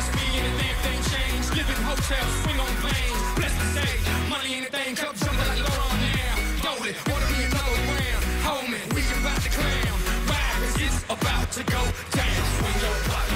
Just me and a damn thing change. Live in hotels, swing on planes. Blessed to say, money ain't a thing. Cup jumping like low on down. it? Wanna be another round. Homie, we about to clown. Virus, it's about to go down. Swing your body.